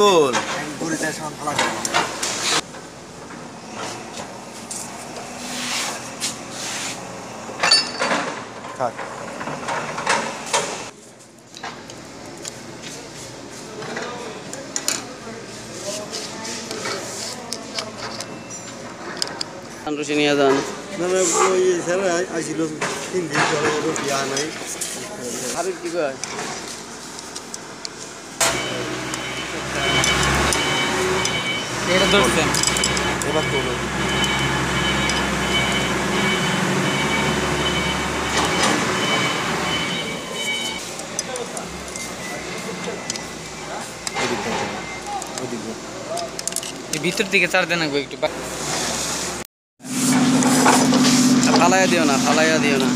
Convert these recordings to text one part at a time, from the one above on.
বল। থাক রুচি নিয়ে যান। না না ওই স্যার তিন দিন পরে বিয়া নাই। হাবিব কি কয়? এটা ধরছেন এবার তোলো ওদিক দাও, ওদিক দাও। এই ভিতর দিকে চার দেন একটু বা- ফালাইয়া দিও না ফালাইয়া দিও না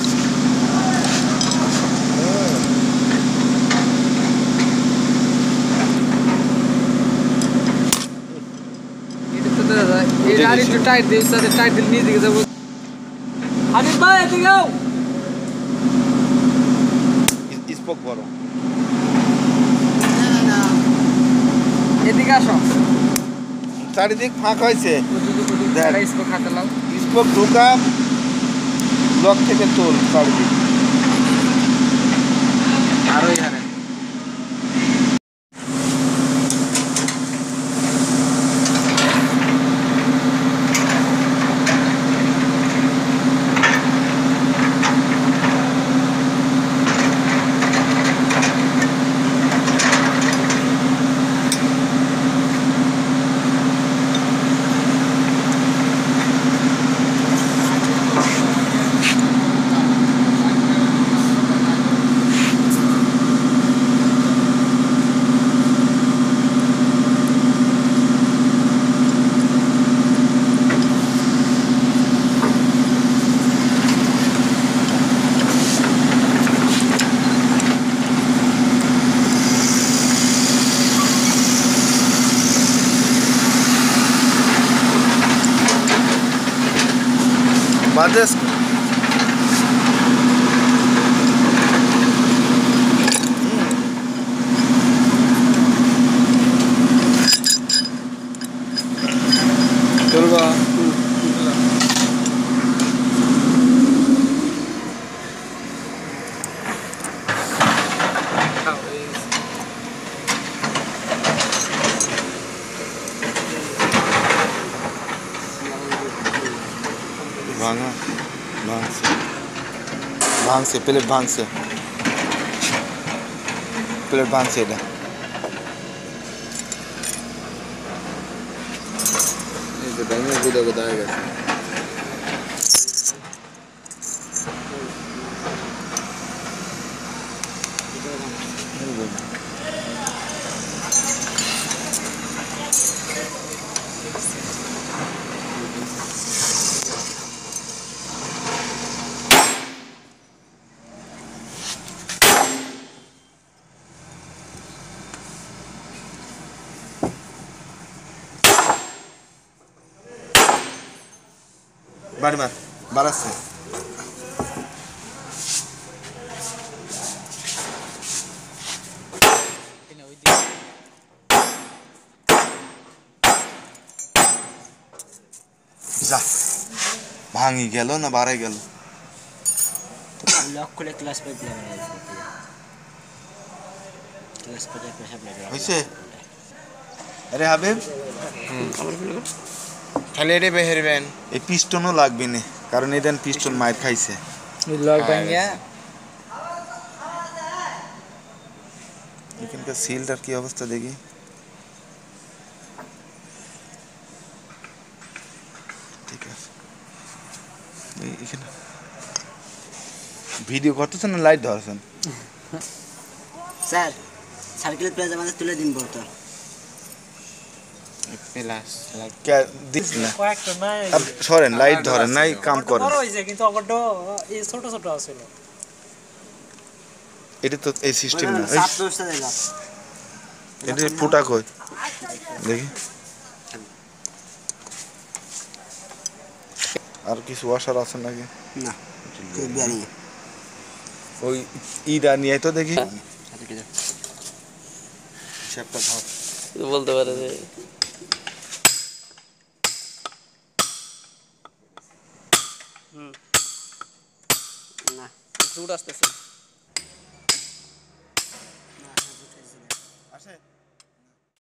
আর একটু টাইট দিই সাথে টাইট দিলে নিচ দিকে যাব। হাবিব ভাই এদিকে স্পোক আসো। চারিদিক ফাঁকা হয়েছে। স্পোক হাতে লাও স্পোক ঢুকা ব্লক থেকে তোল চারিদিক। আর ওই my disc. भांगा भाँग से। भाँग से प्लेट भाँग से। प्लेट भाँग से इधर वीडियो बताएगा Thank you. বাড়ি মার বাড়াচ্ছে যা ভাঙি গেল না বাড়াই গেল লক করে ক্লাস পাইপ লাগানো ক্লাস পাইপ পেশাব লাগানো হয়েছে আরে হাবিব খালি রে বেহেরবেন এই পিস্টনও লাগবে না কারণ এই দেন পিস্টন মায়ের খাইছে লক ভাঙিয়া এখানকার সিলটার কি অবস্থা দেখি ঠিক আছে এই- এখানে ভিডিও করতেছেন না লাইট ধরছেন স্যার সার্কেল প্লেস আমাদের তুলে দিন বলতো সরেন লাইট ধরেন নাই কাম করেন কিন্তু এই ছোট ছোট আছিল। এটা তো এই সিস্টেম না। এটা ফুটা কই? দেখি। আর কিছু ওয়াশার আছে নাকি? না ওই ইরা নিয়ে তো দেখি। শেপটা ধর বলতে পারে হুম না জুট আসতেছে আসে?